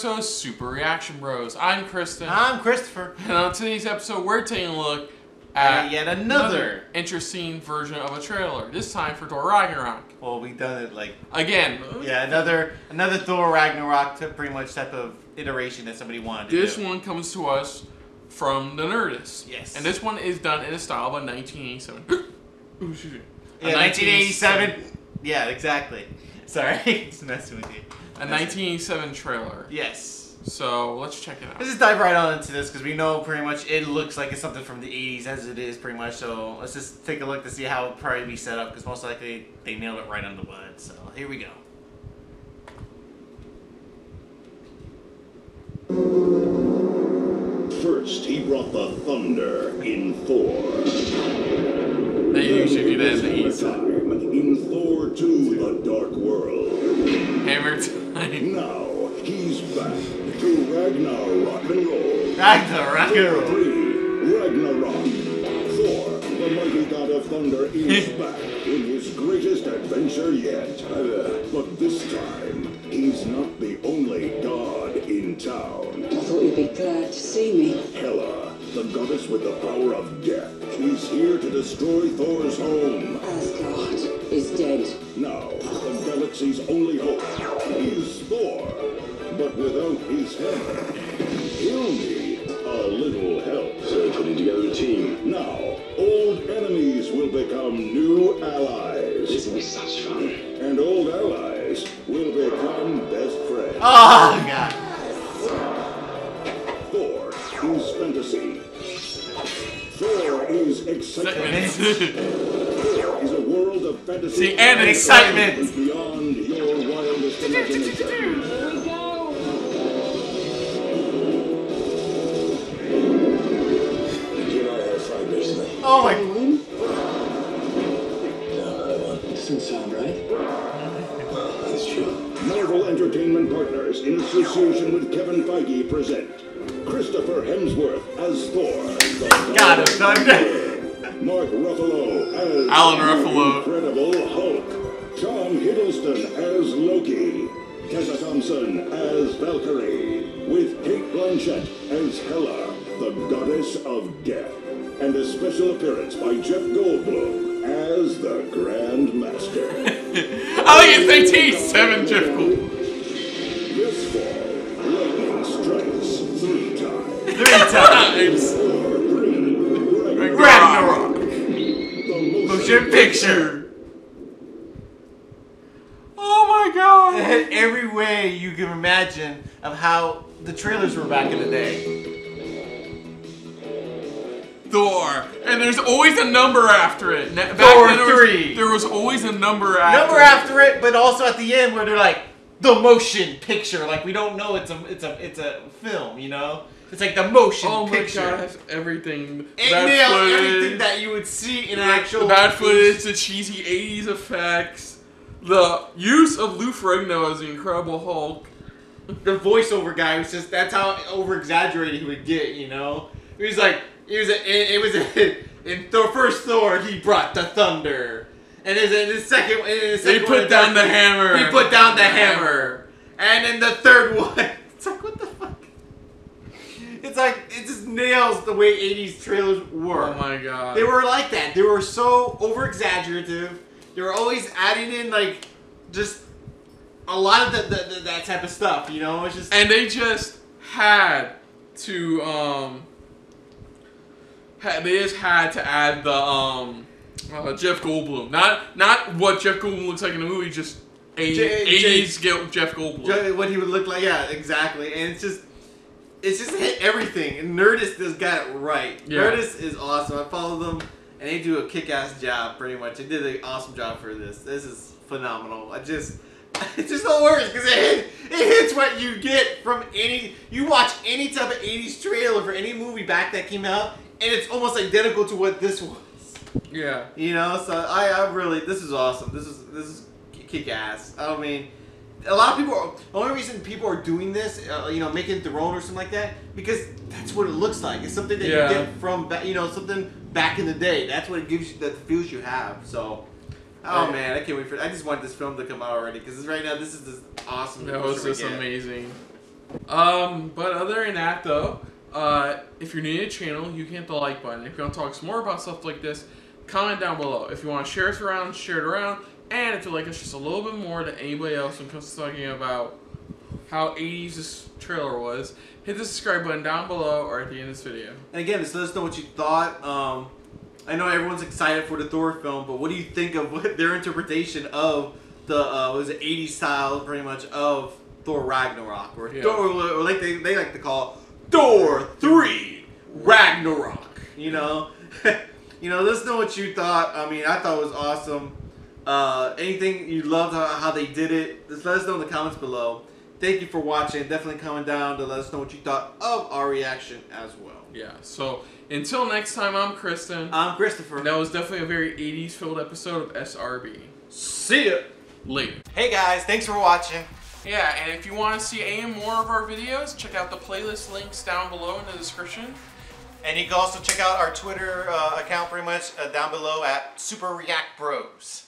episode of Super Reaction Bros. I'm Kristen. I'm Christopher. and on today's episode, we're taking a look At at yet another. interesting version of a trailer. This time for Thor Ragnarok. Well, we've done it like Again, yeah, another another Thor Ragnarok to pretty much type of iteration that somebody wanted this do. one comes to us from the Nerdist. Yes. And this one is done in a style of a 1987. Ooh. A Yeah, 1987. Yeah, exactly. Sorry, it's messing with you. A 1987 trailer. Yes. So let's check it out. Let's just dive right on into this because we know pretty much it looks like it's something from the 80s as it is pretty much. So let's just take a look to see how it probably be set up because most likely they nailed it right on the bud. So here we go. First, he brought the thunder in Thor. They usually do that in the Hammer 80s. time in Thor 2 The Dark World. Hammer time. Now, he's back to Ragnarok and roll. Ragnarok and roll. 3 Ragnarok. Thor, the mighty god of thunder, is back in his greatest adventure yet. Uh, but this time, he's not the only god in town. I thought you'd be glad to see me. Hela, the goddess with the power of death, is here to destroy Thor's home. Asgard without his help, he'll need a little help. So putting together a team. Now, old enemies will become new allies. This will be such fun. And old allies will become best friends. Oh god. Thor is fantasy. Thor is excitement. Thor is a world of fantasy See, and excitement. beyond your wildest imagination. Marvel Entertainment Partners, in association with Kevin Feige, present Christopher Hemsworth as Thor. the Got him, God of. Thunder. Mark Ruffalo as Alan Ruffalo. Incredible Hulk. Tom Hiddleston as Loki. Tessa Thompson as Valkyrie. With Cate Blanchett as Hela, the goddess of death. And a special appearance by Jeff Goldblum as the Grand Master. Oh, I think it's 1987 Jeff Goldblum. This fall, lightning strikes three times. Three times. Thor three, Ragnarok. the Motion picture. Oh my god. It had every way you can imagine of how the trailers were back in the day. Thor. And there's always a number after it. Back Thor then there was- 3. there was always a number after Number it. after it, but also at the end where they're like the motion picture. Like we don't know it's a it's a it's a film, you know? It's like the motion Oh my picture. god, it has everything. It Bad nailed footage, everything that you would see in an actual the bad footage, the cheesy 80s effects, the use of Lou Ferrigno as the Incredible Hulk. the voiceover guy was just that's how over exaggerated he would get, you know. He was like, he was a, it, it was a, in the first Thor he brought the thunder, and then in the second, in the They second put one, down the hammer. He put down the hammer, and in the third one, it's like what the fuck. It's like it just nails the way '80s trailers were. Oh my god. They were like that. They were so over exaggerative. They were always adding in like just a lot of the, the, the, that type of stuff. You know, it's just and they just had to um they just had to add the um uh, Jeff Goldblum. Not not what Jeff Goldblum looks like in the movie, just a J- J- 80s Ge- Jeff Goldblum. Ju- what he would look like. Yeah, exactly. And it's just, it's just hit everything. And Nerdist has got it right. Yeah. Nerdist is awesome. I follow them, and they do a kick-ass job. Pretty much, they did an awesome job for this. This is phenomenal. I just, it just no words because it hit, it hits what you get from any. You watch any type of '80s trailer for any movie back that came out, and it's almost identical to what this was. yeah. You know, so I, I really, this is awesome. This is this is kick ass. I mean, a lot of people. Are, the only reason people are doing this, uh, you know, making their own or something like that, because that's what it looks like. It's something that Yeah. you get from, ba- you know, something back in the day. That's what it gives you, that feels you have. So, oh man, I can't wait for. I just want this film to come out already because right now this is this awesome. That was poster just amazing. Um, but other than that, though, uh, if you're new to the channel, you can hit the like button. If you want to talk some more about stuff like this, comment down below. If you want to share us around, share it around. And if you like us just a little bit more than anybody else when it comes to talking about how 80s this trailer was, hit the subscribe button down below or at the end of this video. And again, just let us know what you thought. Um, I know everyone's excited for the Thor film, but what do you think of what their interpretation of the uh, was it 80s style, pretty much of Thor Ragnarok, or Yeah. Thor, or like they, they like to call Thor Three Ragnarok. You know, you know. Let us know what you thought. I mean, I thought it was awesome. Uh, anything you loved how, how they did it, just let us know in the comments below. Thank you for watching. Definitely comment down to let us know what you thought of our reaction as well. Yeah, so until next time, I'm Kristen. I'm Christopher. That was definitely a very 80s filled episode of SRB. See ya. Later. Hey guys, thanks for watching. Yeah, and if you want to see any more of our videos, check out the playlist links down below in the description. And you can also check out our Twitter uh, account pretty much uh, down below at Super React Bros.